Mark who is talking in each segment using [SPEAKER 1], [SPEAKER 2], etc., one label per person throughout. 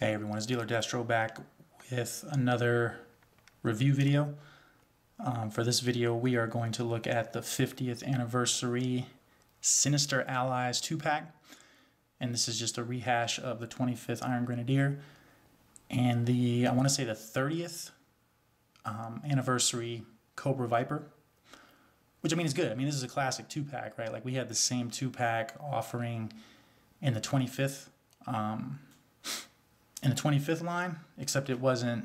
[SPEAKER 1] Hey everyone, it's Dealer Destro back with another review video. Um, for this video, we are going to look at the 50th anniversary Sinister Allies 2-pack. And this is just a rehash of the 25th Iron Grenadier and the, I want to say the 30th um, anniversary Cobra Viper. Which I mean is good. I mean, this is a classic 2-pack, right? Like we had the same 2-pack offering in the 25th. Um, in the 25th line, except it wasn't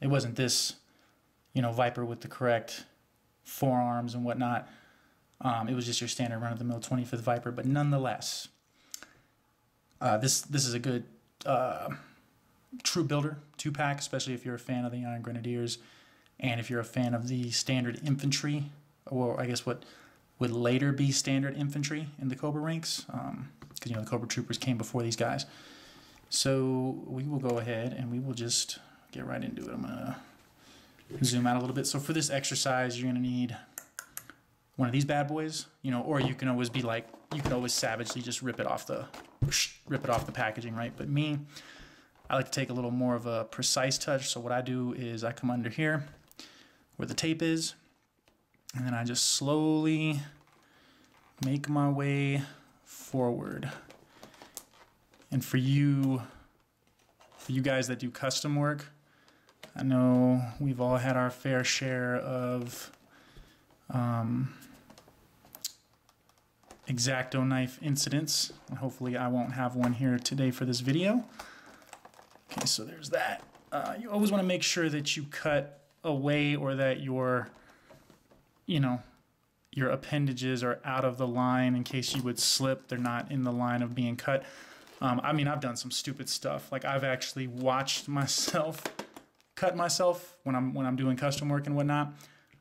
[SPEAKER 1] it wasn't this, you know, Viper with the correct forearms and whatnot. Um, it was just your standard run-of-the-mill 25th Viper, but nonetheless, uh, this this is a good uh, troop builder two pack, especially if you're a fan of the Iron Grenadiers, and if you're a fan of the standard infantry, or I guess what would later be standard infantry in the Cobra ranks, because um, you know the Cobra troopers came before these guys. So we will go ahead and we will just get right into it. I'm to zoom out a little bit. So for this exercise, you're to need one of these bad boys, you know, or you can always be like, you can always savagely just rip it off the, rip it off the packaging, right? But me, I like to take a little more of a precise touch. So what I do is I come under here where the tape is, and then I just slowly make my way forward. And for you, for you guys that do custom work, I know we've all had our fair share of um, X-Acto knife incidents. And hopefully I won't have one here today for this video. Okay, so there's that. Uh, you always want to make sure that you cut away or that your, you know, your appendages are out of the line in case you would slip. They're not in the line of being cut. Um, I mean, I've done some stupid stuff. Like I've actually watched myself cut myself when I'm when I'm doing custom work and whatnot.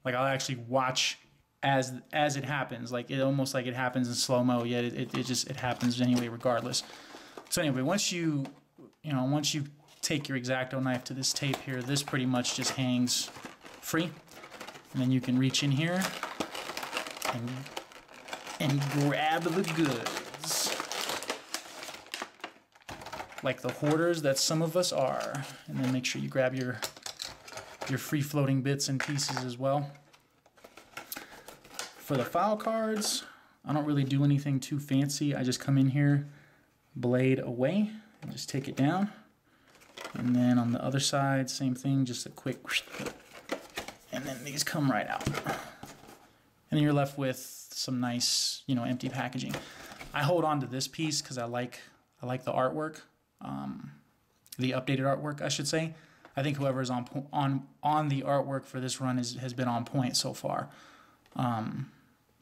[SPEAKER 1] Like I'll actually watch as as it happens. Like it almost like it happens in slow mo. Yet it, it, it just it happens anyway, regardless. So anyway, once you you know once you take your X-Acto knife to this tape here, this pretty much just hangs free, and then you can reach in here and and grab the goods like the hoarders that some of us are. And then make sure you grab your, your free floating bits and pieces as well. For the file cards, I don't really do anything too fancy. I just come in here, blade away, and just take it down. And then on the other side, same thing, just a quick, and then these come right out. And then you're left with some nice, you know, empty packaging. I hold on to this piece because I like I like the artwork um, the updated artwork, I should say. I think whoever's on on on the artwork for this run is, has been on point so far. Um,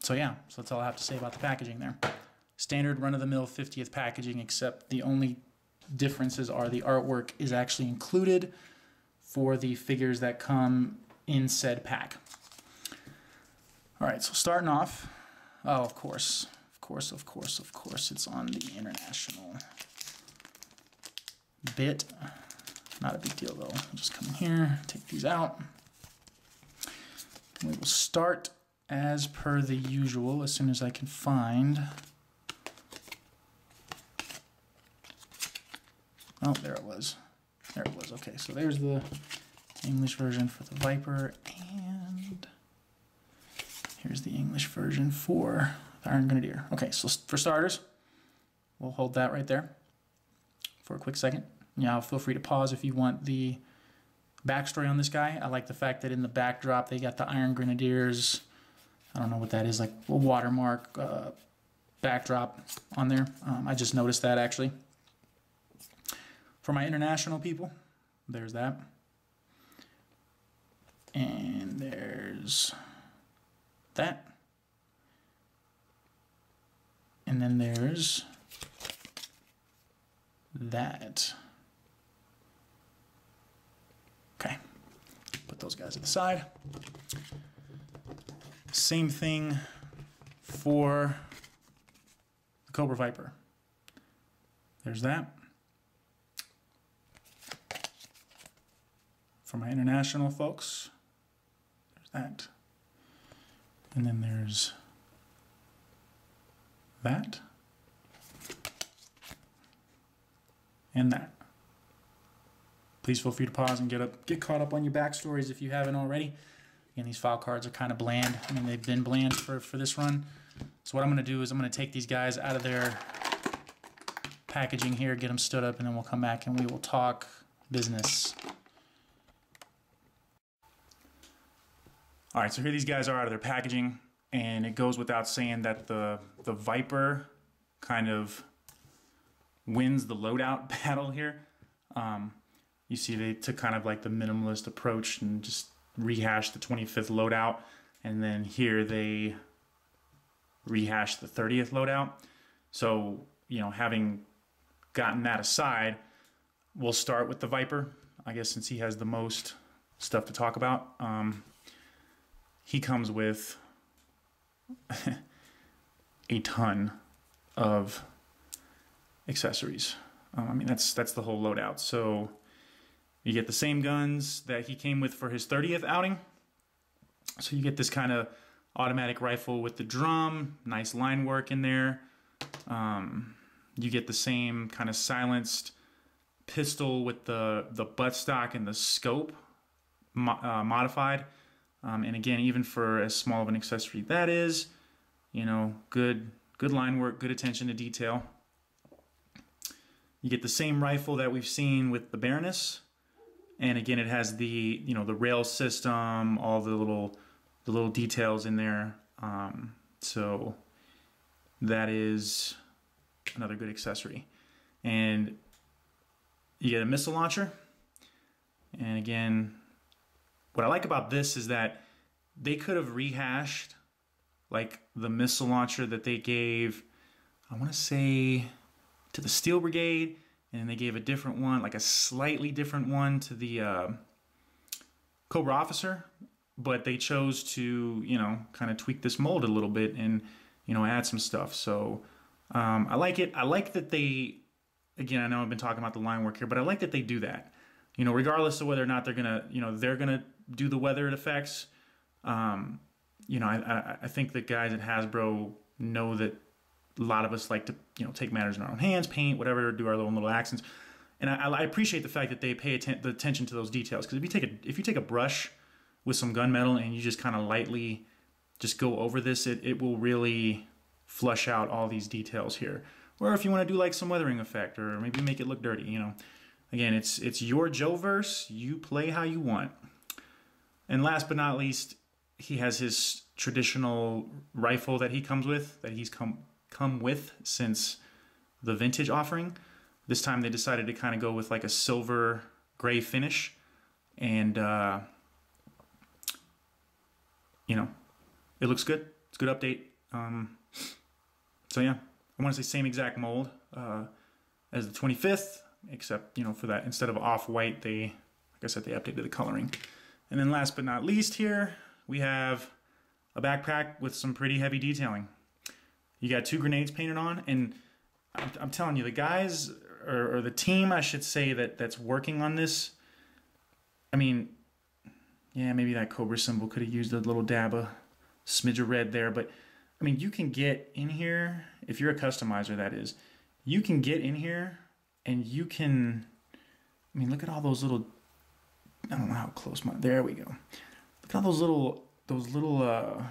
[SPEAKER 1] so yeah, so that's all I have to say about the packaging there. Standard run-of-the-mill 50th packaging, except the only differences are the artwork is actually included for the figures that come in said pack. All right, so starting off, oh, of course, of course, of course, of course, it's on the international bit. Not a big deal though. I'll just come in here, take these out. We will start as per the usual as soon as I can find. Oh, there it was. There it was. Okay, so there's the English version for the Viper, and here's the English version for the Iron Grenadier. Okay, so for starters, we'll hold that right there for a quick second. Now, feel free to pause if you want the backstory on this guy. I like the fact that in the backdrop they got the Iron Grenadiers. I don't know what that is, like a watermark uh, backdrop on there. Um, I just noticed that actually. For my international people, there's that. And there's that. And then there's that. Okay, put those guys at the side. Same thing for the Cobra Viper. There's that. For my international folks, there's that. And then there's that. and that. Please feel free to pause and get up, get caught up on your backstories if you haven't already. Again, these file cards are kind of bland. I mean, they've been bland for, for this run. So what I'm going to do is I'm going to take these guys out of their packaging here, get them stood up, and then we'll come back and we will talk business. All right, so here these guys are out of their packaging, and it goes without saying that the the Viper kind of wins the loadout battle here. Um, you see they took kind of like the minimalist approach and just rehashed the 25th loadout, and then here they rehashed the 30th loadout. So, you know, having gotten that aside, we'll start with the Viper, I guess, since he has the most stuff to talk about. Um, he comes with a ton of accessories. Um, I mean, that's that's the whole loadout. So you get the same guns that he came with for his 30th outing. So you get this kind of automatic rifle with the drum, nice line work in there. Um, you get the same kind of silenced pistol with the the buttstock and the scope mo uh, modified. Um, and again, even for as small of an accessory that is, you know, good good line work, good attention to detail. You get the same rifle that we've seen with the Baroness, and again, it has the you know the rail system, all the little the little details in there. Um, so that is another good accessory. And you get a missile launcher. And again, what I like about this is that they could have rehashed like the missile launcher that they gave, I want to say to the Steel Brigade, and they gave a different one, like a slightly different one to the uh, Cobra Officer, but they chose to, you know, kind of tweak this mold a little bit and, you know, add some stuff. So um, I like it. I like that they, again, I know I've been talking about the line work here, but I like that they do that. You know, regardless of whether or not they're gonna, you know, they're gonna do the weather effects. Um, you know, I, I think the guys at Hasbro know that a lot of us like to, you know, take matters in our own hands, paint, whatever, do our own little accents. And I, I appreciate the fact that they pay atten- the attention to those details. Because if you take a if you take a brush with some gunmetal and you just kind of lightly just go over this, it, it will really flush out all these details here. Or if you want to do like some weathering effect or maybe make it look dirty, you know. Again, it's it's your Joeverse. You play how you want. And last but not least, he has his traditional rifle that he comes with, that he's come come with since the vintage offering. This time they decided to kind of go with like a silver gray finish. And, uh, you know, it looks good. It's a good update. Um, so yeah, I want to say same exact mold uh, as the 25th, except, you know, for that, instead of off-white, they, like I said, they updated the coloring. And then last but not least here, we have a backpack with some pretty heavy detailing. You got two grenades painted on, and I'm, I'm telling you, the guys, or, or, the team, I should say, that that's working on this, I mean, yeah, maybe that Cobra symbol could have used a little dab of smidge of red there, but I mean, you can get in here, if you're a customizer, that is, you can get in here and you can, I mean, look at all those little, I don't know how close my, there we go. Look at all those little, those little, uh,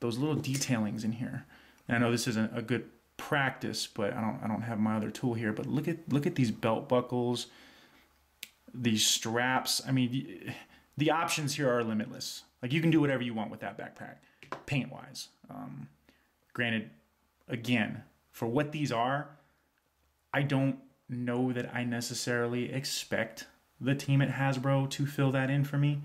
[SPEAKER 1] those little detailings in here. And I know this isn't a good practice, but I don't, I don't have my other tool here, but look at, look at these belt buckles, these straps. I mean, the options here are limitless. Like you can do whatever you want with that backpack, paint wise. Um, Granted, again, for what these are, I don't know that I necessarily expect the team at Hasbro to fill that in for me.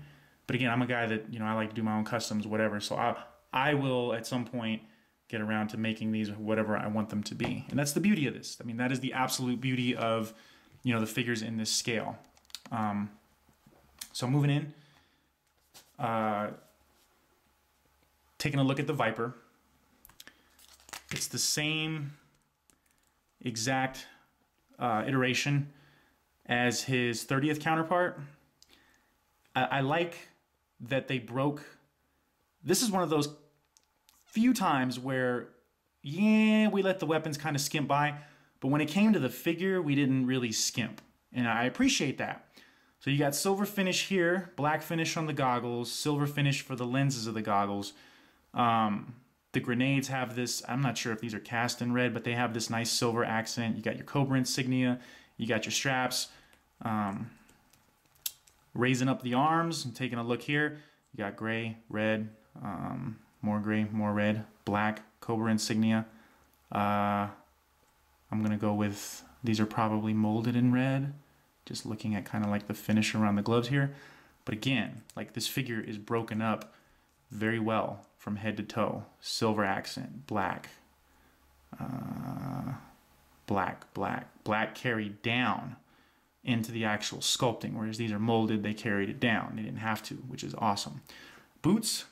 [SPEAKER 1] But again, I'm a guy that, you know, I like to do my own customs, whatever. So I, I will at some point get around to making these whatever I want them to be. And that's the beauty of this. I mean, that is the absolute beauty of, you know, the figures in this scale. Um, so moving in, uh, taking a look at the Viper. It's the same exact uh, iteration as his 30th counterpart. I, I like that they broke. This is one of those few times where, yeah, we let the weapons kind of skimp by, but when it came to the figure, we didn't really skimp. And I appreciate that. So you got silver finish here, black finish on the goggles, silver finish for the lenses of the goggles. Um, the grenades have this, I'm not sure if these are cast in red, but they have this nice silver accent. You got your Cobra insignia, you got your straps. Um, raising up the arms and taking a look here, you got gray, red, um, more gray, more red, black, Cobra insignia. Uh, I'm gonna go with, these are probably molded in red. Just looking at kind of like the finish around the gloves here. But again, like this figure is broken up very well from head to toe. Silver accent, black, uh, black, black, black carried down into the actual sculpting, whereas these are molded, they carried it down. They didn't have to, which is awesome. Boots,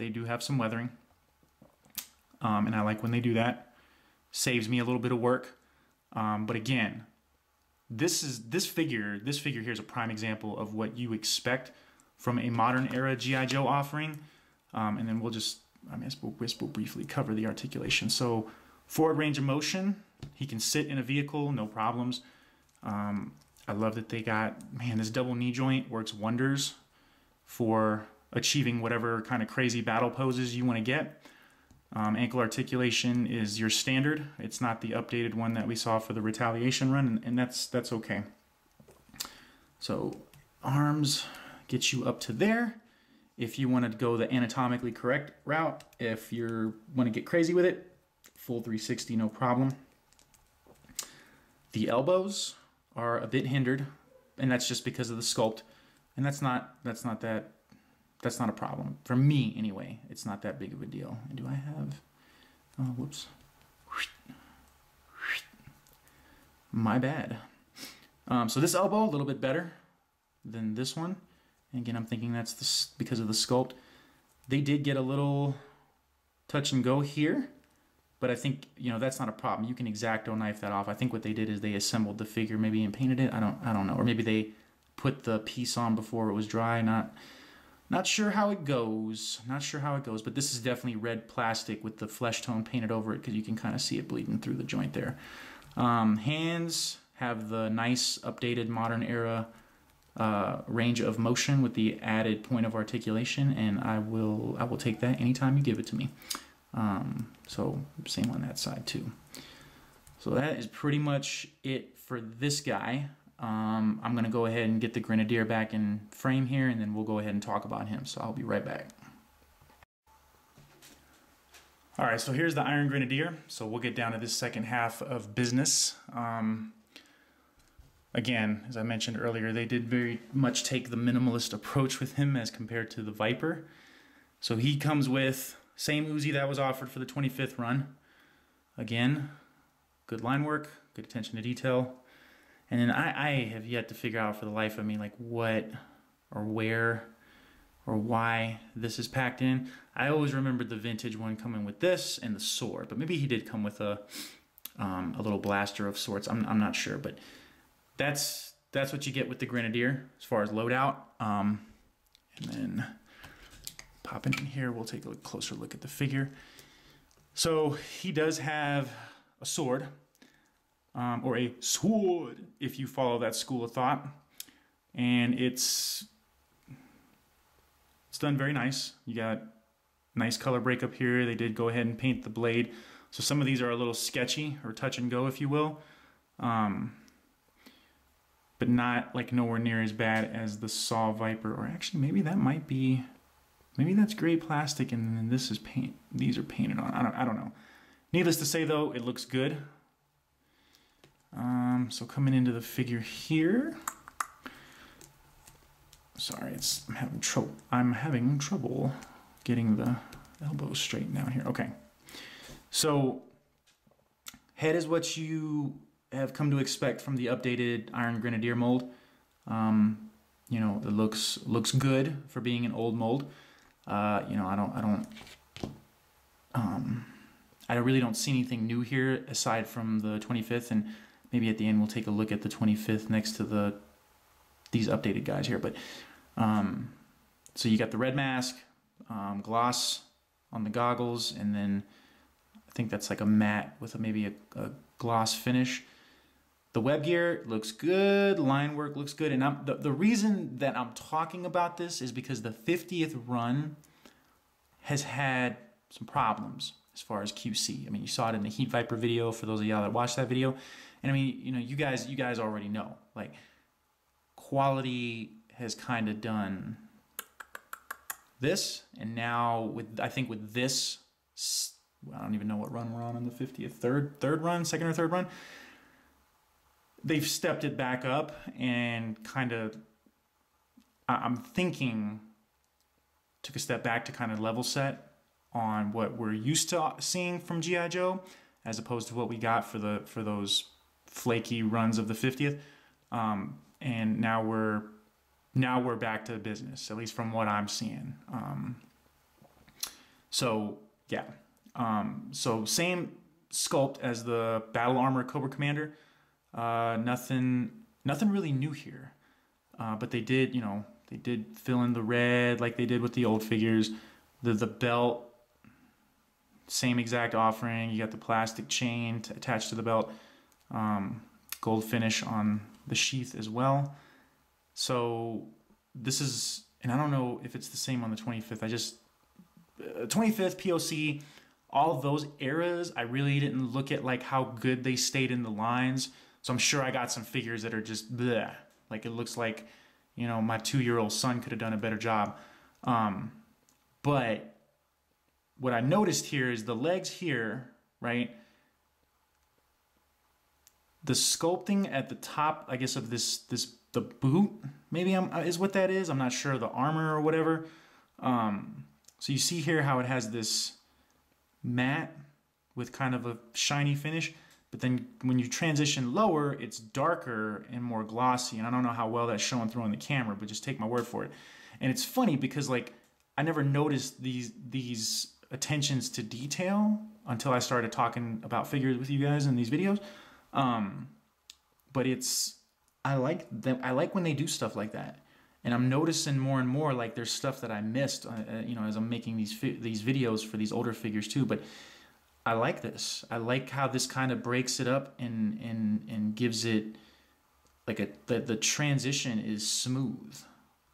[SPEAKER 1] they do have some weathering. Um, and I like when they do that. Saves me a little bit of work. Um, but again, this is this figure. This figure here is a prime example of what you expect from a modern era GI Joe offering. Um, and then we'll just, I mean, we'll, we'll briefly cover the articulation. So forward range of motion, he can sit in a vehicle, no problems. Um, I love that they got, man, this double knee joint works wonders for achieving whatever kind of crazy battle poses you want to get. Um, ankle articulation is your standard. It's not the updated one that we saw for the retaliation run, and, and that's that's okay. So arms get you up to there. If you want to go the anatomically correct route, if you want to get crazy with it, full 360, no problem. The elbows are a bit hindered, and that's just because of the sculpt. And that's not that's not that that's not a problem for me anyway. It's not that big of a deal. And do I have? Oh, whoops. My bad. Um, so this elbow a little bit better than this one. And again, I'm thinking that's the, because of the sculpt. They did get a little touch and go here, but I think you know that's not a problem. You can X-Acto knife that off. I think what they did is they assembled the figure maybe and painted it. I don't I don't know, or maybe they put the piece on before it was dry. Not not sure how it goes. Not sure how it goes, but this is definitely red plastic with the flesh tone painted over it because you can kind of see it bleeding through the joint there. Um, hands have the nice updated modern era uh, range of motion with the added point of articulation, and I will I will take that anytime you give it to me. Um, so same on that side too. So that is pretty much it for this guy. Um, I'm going to go ahead and get the Grenadier back in frame here, and then we'll go ahead and talk about him. So I'll be right back. All right, so here's the Iron Grenadier. So we'll get down to this second half of business. Um, again, as I mentioned earlier, they did very much take the minimalist approach with him as compared to the Viper. So he comes with same Uzi that was offered for the 25th run. Again, good line work, good attention to detail. And then I, I have yet to figure out for the life of me like what or where or why this is packed in. I always remembered the vintage one coming with this and the sword, but maybe he did come with a um, a little blaster of sorts. I'm, I'm not sure, but that's that's what you get with the Grenadier as far as loadout. Um, and then popping in here, we'll take a closer look at the figure. So he does have a sword um, or a sword if you follow that school of thought. And it's it's done very nice. You got nice color breakup here. They did go ahead and paint the blade. So some of these are a little sketchy or touch and go, if you will. Um, but not like nowhere near as bad as the Saw Viper. Or actually, maybe that might be, maybe that's gray plastic and then this is paint. These are painted on. I don't, I don't know. Needless to say, though, it looks good. Um, so coming into the figure here, sorry, it's I'm having trouble. I'm having trouble getting the elbows straightened out here. Okay, so head is what you have come to expect from the updated Iron Grenadier mold. Um, you know, it looks looks good for being an old mold. Uh, you know, I don't I don't um, I really don't see anything new here aside from the 25th and maybe at the end we'll take a look at the 25th next to the these updated guys here. But um, so you got the red mask, um, gloss on the goggles, and then I think that's like a matte with a, maybe a, a, gloss finish. the web gear looks good, line work looks good, and I'm, the, the reason that I'm talking about this is because the 50th run has had some problems as far as QC. I mean, you saw it in the Heat Viper video for those of y'all that watched that video. And I mean, you know, you guys you guys already know. Like quality has kind of done this and now with I think with this I don't even know what run we're on in the 50th third third run, second or third run. They've stepped it back up and kind of I'm thinking took a step back to kind of level set on what we're used to seeing from GI Joe, as opposed to what we got for the for those flaky runs of the 50th. Um, and now we're now we're back to business, at least from what I'm seeing. Um, so yeah, um, so same sculpt as the battle armor Cobra Commander. Uh, nothing nothing really new here, uh, but they did you know they did fill in the red like they did with the old figures. The the belt same exact offering. You got the plastic chain attached to the belt, um, gold finish on the sheath as well. So this is, and I don't know if it's the same on the 25th. I just, uh, 25th POC, all of those eras, I really didn't look at like how good they stayed in the lines. So I'm sure I got some figures that are just bleh. Like it looks like, you know, my two year old son could have done a better job. Um, but what I noticed here is the legs here, right? The sculpting at the top, I guess, of this this the boot, maybe I'm, is what that is. I'm not sure. The armor or whatever. Um, so you see here how it has this matte with kind of a shiny finish. But then when you transition lower, it's darker and more glossy. And I don't know how well that's showing through on the camera, but just take my word for it. And it's funny because like I never noticed these these attentions to detail until I started talking about figures with you guys in these videos. Um, but it's I like them. I like when they do stuff like that, and I'm noticing more and more like there's stuff that I missed. Uh, uh you know, as I'm making these fi- these videos for these older figures too. But I like this. I like how this kind of breaks it up and and and gives it like a the the transition is smooth.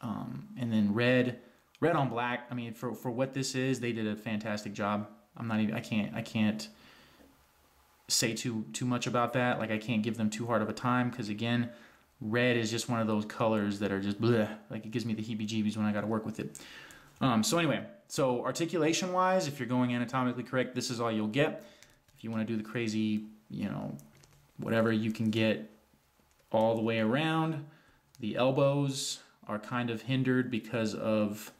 [SPEAKER 1] Um, and then red red on black. I mean, for for what this is, they did a fantastic job. I'm not even. I can't. I can't say too too much about that. Like I can't give them too hard of a time because again, red is just one of those colors that are just bleh. Like it gives me the heebie-jeebies when I got to work with it. Um, so anyway, so articulation wise, if you're going anatomically correct, this is all you'll get. If you want to do the crazy, you know, whatever, you can get all the way around. The elbows are kind of hindered because of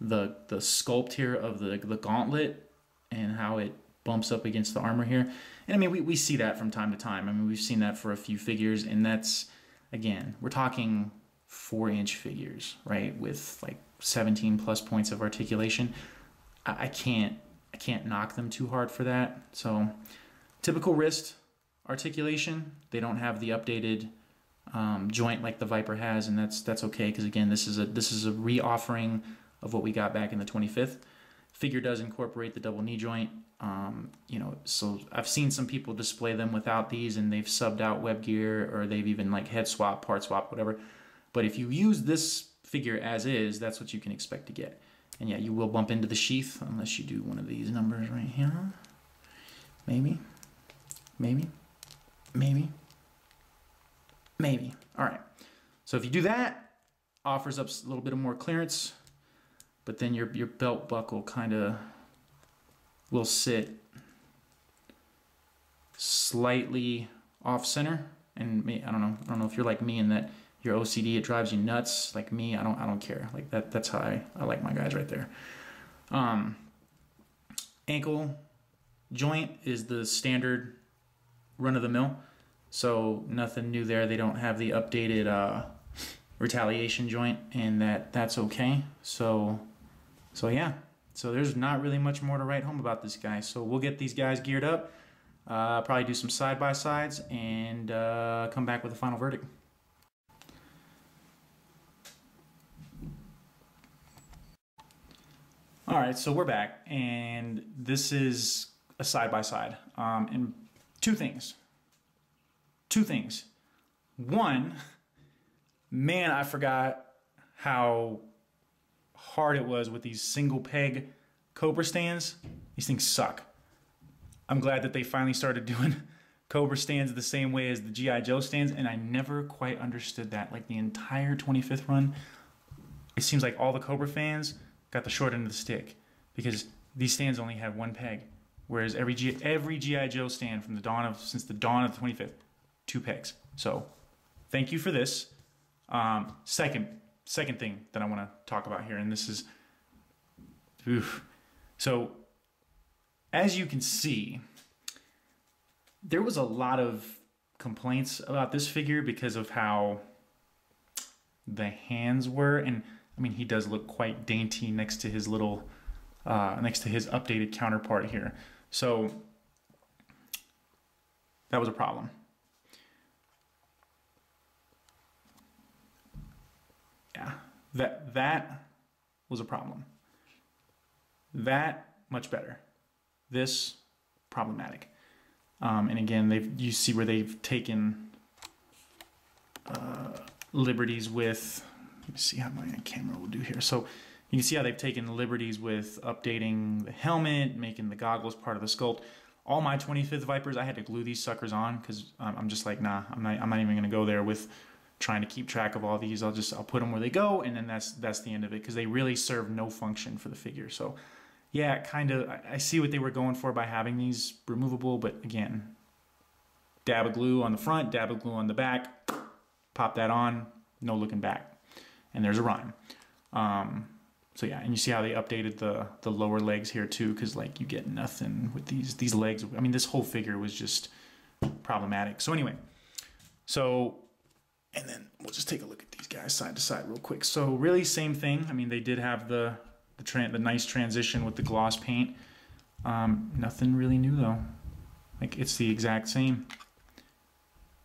[SPEAKER 1] the the sculpt here of the the gauntlet and how it bumps up against the armor here. And I mean, we, we see that from time to time. I mean, we've seen that for a few figures, and that's again, we're talking four inch figures, right? With like 17 plus points of articulation. I, I can't I can't knock them too hard for that. So typical wrist articulation, they don't have the updated um, joint like the Viper has, and that's that's okay because again, this is a this is a re-offering of what we got back in the 25th. Figure does incorporate the double knee joint. Um, you know, so I've seen some people display them without these and they've subbed out web gear or they've even like head swap, part swap, whatever. But if you use this figure as is, that's what you can expect to get. And yeah, you will bump into the sheath unless you do one of these numbers right here. Maybe, maybe, maybe, maybe. All right. So if you do that, offers up a little bit of more clearance but then your, your belt buckle kind of will sit slightly off center. And me I don't know I don't know if you're like me in that your OCD it drives you nuts. Like me I don't I don't care. Like that that's how I, I like my guys right there. Um, ankle joint is the standard run of the mill. So nothing new there. They don't have the updated uh, retaliation joint and that that's okay. So so yeah, so there's not really much more to write home about this guy. So we'll get these guys geared up, uh, probably do some side by sides, and uh, come back with a final verdict. All right, so we're back, and this is a side by side. Um, and two things. Two things. one, man, I forgot how hard it was with these single peg Cobra stands. These things suck. I'm glad that they finally started doing Cobra stands the same way as the G.I. Joe stands, and I never quite understood that. Like the entire 25th run, it seems like all the Cobra fans got the short end of the stick because these stands only have one peg, whereas every G, every GI Joe stand from the dawn of since the dawn of the 25th, two pegs. So, thank you for this. Um, second, second thing that I want to talk about here, and this is, oof. so as you can see, there was a lot of complaints about this figure because of how the hands were, and I mean he does look quite dainty next to his little, uh, next to his updated counterpart here. So that was a problem. Yeah, that that was a problem. That much better. This problematic. Um, and again, they've you see where they've taken uh, liberties with. Let me see how my camera will do here. So you can see how they've taken liberties with updating the helmet, making the goggles part of the sculpt. All my 25th Vipers, I had to glue these suckers on because I'm just like, nah, I'm not, I'm not even gonna go there with trying to keep track of all these. I'll just I'll put them where they go, and then that's that's the end of it because they really serve no function for the figure. So yeah, kind of. I, see what they were going for by having these removable, but again, dab of glue on the front, dab of glue on the back, pop that on, no looking back, and there's a rhyme. Um, so yeah, and you see how they updated the the lower legs here too, because like you get nothing with these these legs. I mean, this whole figure was just problematic. So anyway, so and then we'll just take a look at these guys side to side real quick. So really same thing. I mean, they did have the the, the nice transition with the gloss paint. Um, nothing really new though. Like it's the exact same.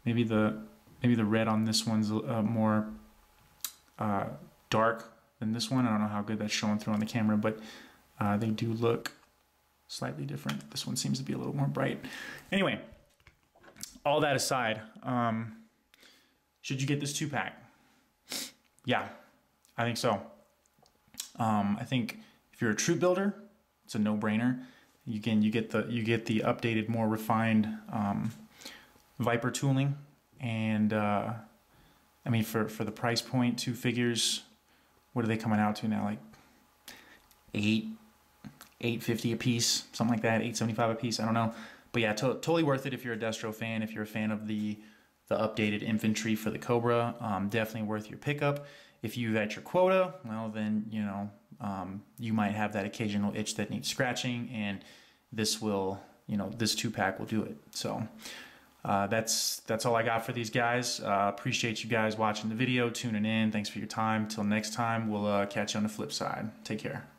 [SPEAKER 1] Maybe the maybe the red on this one's uh, more uh, dark than this one. I don't know how good that's showing through on the camera, but uh, they do look slightly different. This one seems to be a little more bright. Anyway, all that aside, um, should you get this two pack? Yeah, I think so. Um, I think if you're a troop builder, it's a no-brainer. Again, you get the you get the updated, more refined um, Viper tooling, and uh, I mean for for the price point, two figures, what are they coming out to now? Like eight, eight fifty a piece, something like that, eight seventy five a piece. I don't know, but yeah, to totally worth it if you're a Destro fan. If you're a fan of the the updated infantry for the Cobra, um, definitely worth your pickup. If you've at your quota, well, then, you know, um, you might have that occasional itch that needs scratching, and this will, you know, this two pack will do it. So, uh, that's that's all I got for these guys. Uh, appreciate you guys watching the video, tuning in. Thanks for your time. Till next time, we'll uh, catch you on the flip side. Take care.